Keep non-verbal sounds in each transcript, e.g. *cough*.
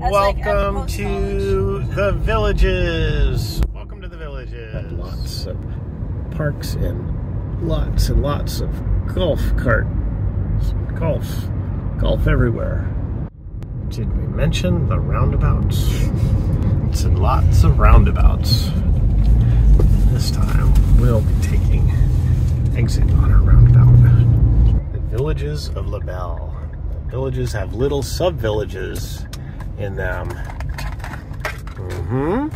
Welcome to the villages. Welcome to the villages. Lots of parks and lots and lots of golf cart, golf, golf everywhere. Did we mention the roundabouts? It's in lots of roundabouts. This time we'll be taking exit on our roundabout. The villages of LaBelle. The villages have little sub-villages in them. Mm-hmm.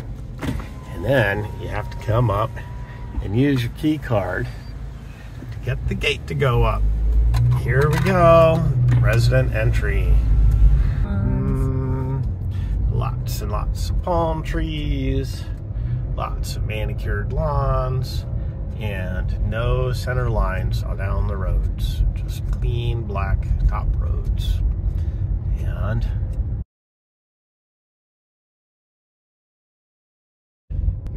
And then you have to come up and use your key card to get the gate to go up. Here we go. Resident entry. Mm, lots and lots of palm trees, lots of manicured lawns, and no center lines down the roads. Just clean black top roads. And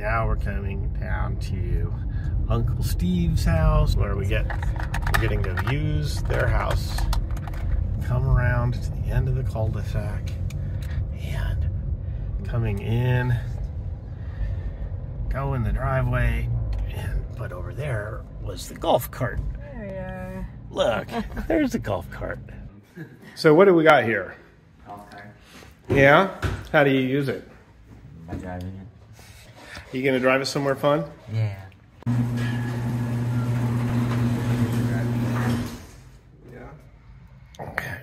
now we're coming down to Uncle Steve's house where we get we're getting to use their house. Come around to the end of the cul-de-sac and coming in, go in the driveway, and but over there was the golf cart. There we are. Look, *laughs* there's the golf cart. So what do we got here? golf cart Yeah? How do you use it? by driving it. You gonna drive us somewhere fun? Yeah. Yeah. Okay.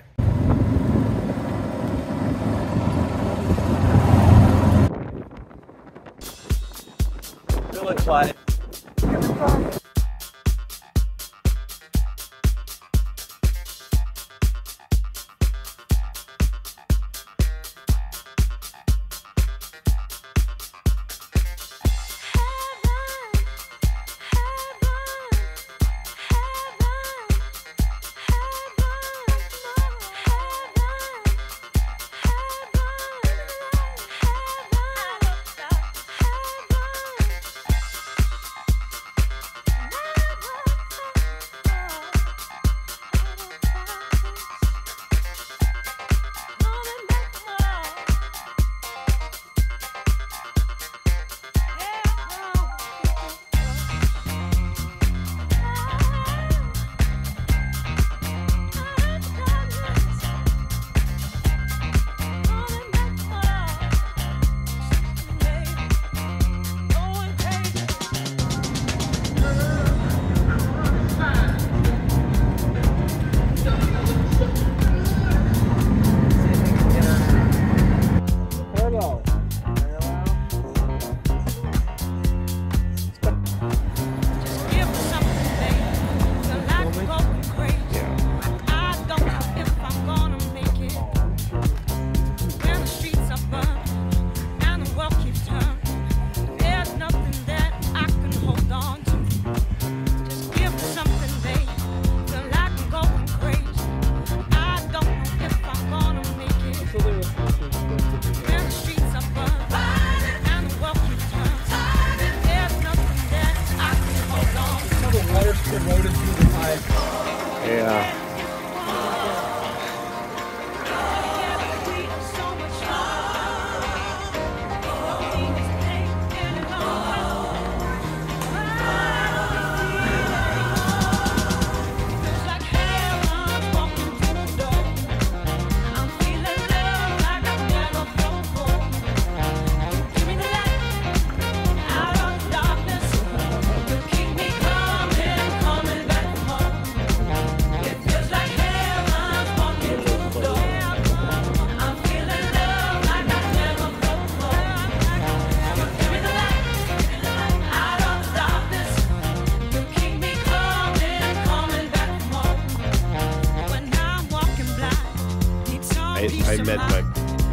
I, peace met my,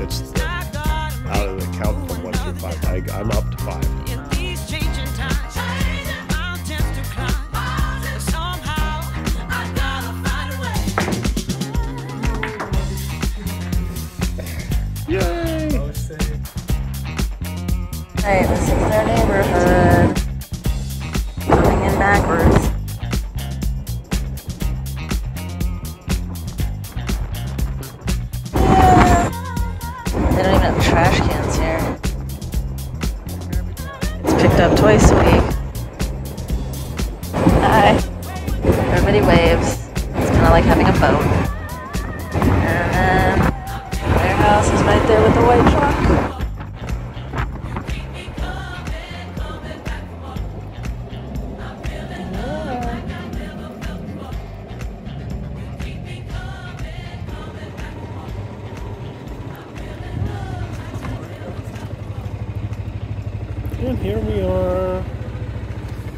it's I gotta out of the count from one through five. I, I'm up to five. in these changing times, mountains to climb. Somehow I gotta find a way. Yay! Alright, this is our neighborhood. Coming in backwards. Up twice a week. Hi. Everybody waves. It's kind of like having a boat. And then their house is right there with the white truck.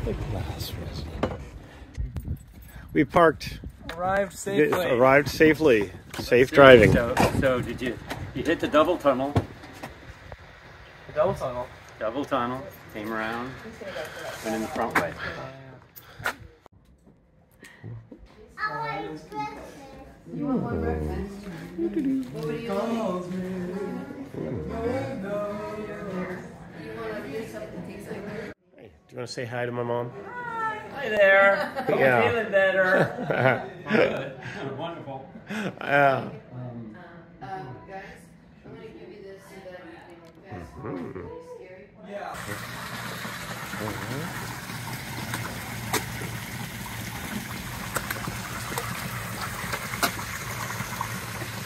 The. We parked, Arrived safely. arrived safely. Safe driving. So, so did you? You hit the double tunnel. The double tunnel. Double tunnel. Came around. Went in the front way. Hey, do you want to say hi to my mom? Hi there. *laughs* Yeah. Feeling better. *laughs* Wonderful. Yeah. Um, guys, I'm gonna give you this so that you can pass it. It's really scary.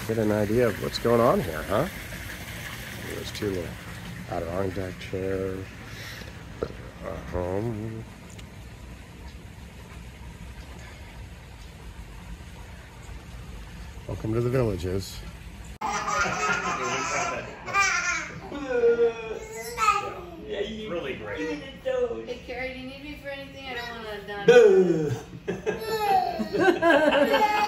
Get an idea of what's going on here, huh? There's two little Adirondack chairs. Um, welcome to the villages. Really great. Hey Carrie, do you need me for anything? I don't wanna die. *laughs* *laughs*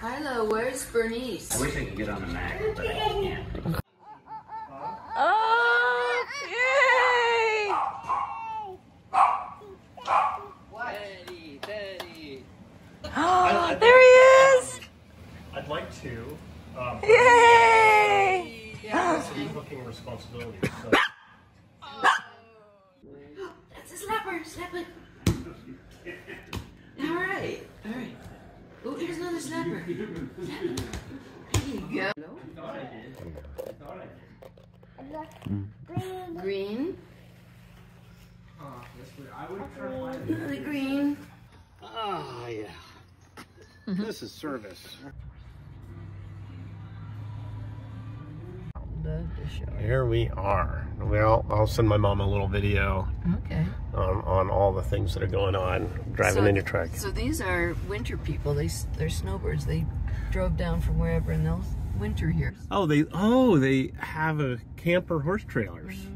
Hello, where's Bernice? I wish I could get on the Mac, but I can't. Oh, yay! Teddy, Teddy. Oh, there he is! I'd like to. Um, Yay! some booking responsibilities. So. That's a slapper, slap it. Alright, alright. Oh, here's another slapper. Slap *laughs* it. There you go. Green. Green. Another green. Ah, yeah. This is service. Here we are. Well, I'll send my mom a little video Okay. on, on all the things that are going on driving in your truck. So these are winter people. They they're snowbirds. They drove down from wherever and they'll winter here. Oh, they oh they have a camper horse trailers mm-hmm.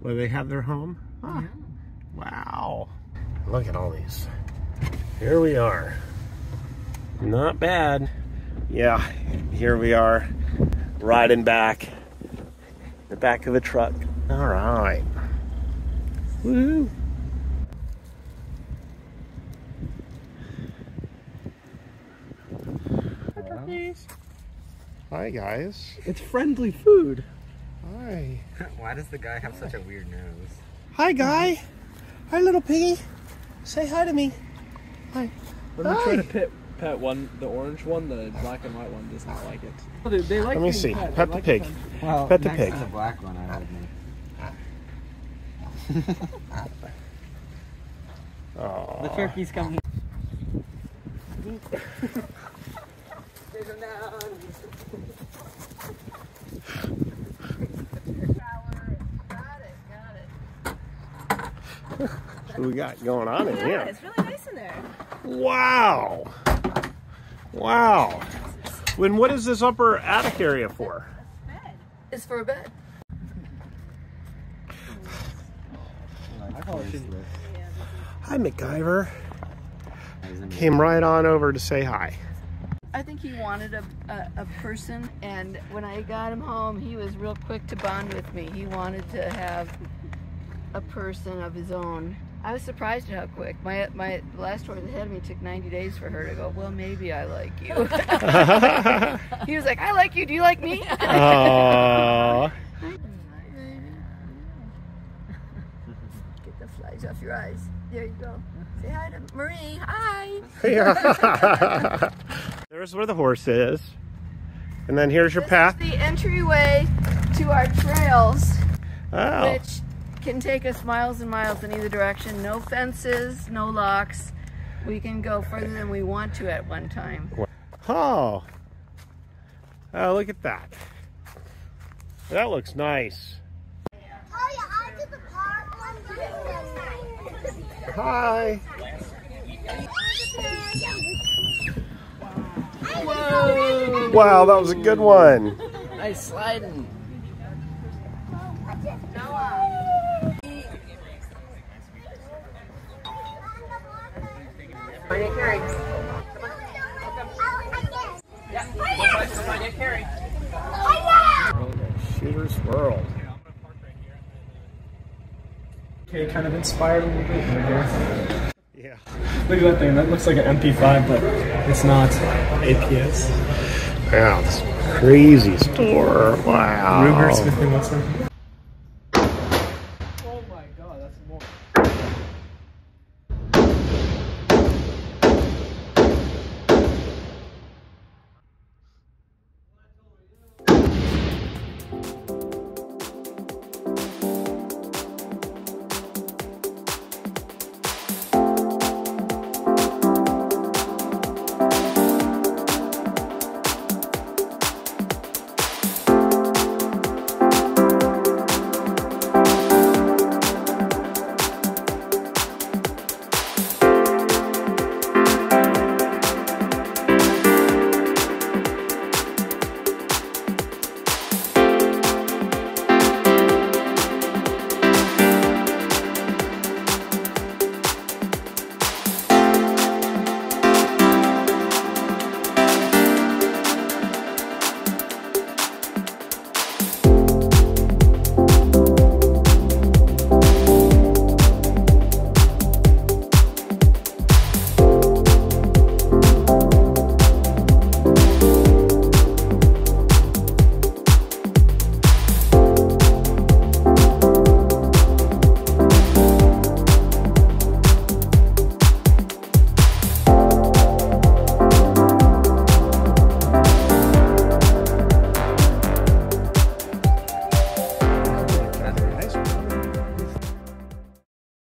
where they have their home. Huh. Wow! Look at all these. Here we are. Not bad. Yeah, here we are, riding back. The back of a truck. All right. Woo! Hi guys. It's friendly food. Hi. *laughs* Why does the guy have such a weird nose? Hi, guy. Hi, little piggy. Say hi to me. Hi. Let me Hi. try to pet pet one, the orange one. The black and white one does not like it. They, they like Let me see. Pet, Pet the like pig. Well, Pet the pig. the black one, I would *laughs* think. The turkey's coming. What do we got going on in here? It's really nice in there. Wow. Wow. When what is this upper attic area for? It's for a bed. Hi, MacGyver. Came right on over to say hi. I think he wanted a, a, a person, and when I got him home, he was real quick to bond with me. He wanted to have a person of his own. I was surprised at how quick. My my the last horse ahead of me took 90 days for her to go. Well, maybe I like you. *laughs* he was like, I like you. Do you like me? Aww. *laughs* *laughs* Get the flies off your eyes. There you go. Say hi to Marie. Hi. Yeah. There's where the horse is. And then here's your This path. is the entryway to our trails, Oh. which can take us miles and miles in either direction. No fences, no locks. We can go further than we want to at one time. Oh. Oh, look at that. That looks nice. Hi. Wow, that was a good one. Nice sliding. Shooter's World. Okay, kind of inspired a little bit right here. Yeah. Look at that thing. That looks like an MP5, but it's not. APS. Wow, this crazy store. Wow. Ruger Smith and Wesson.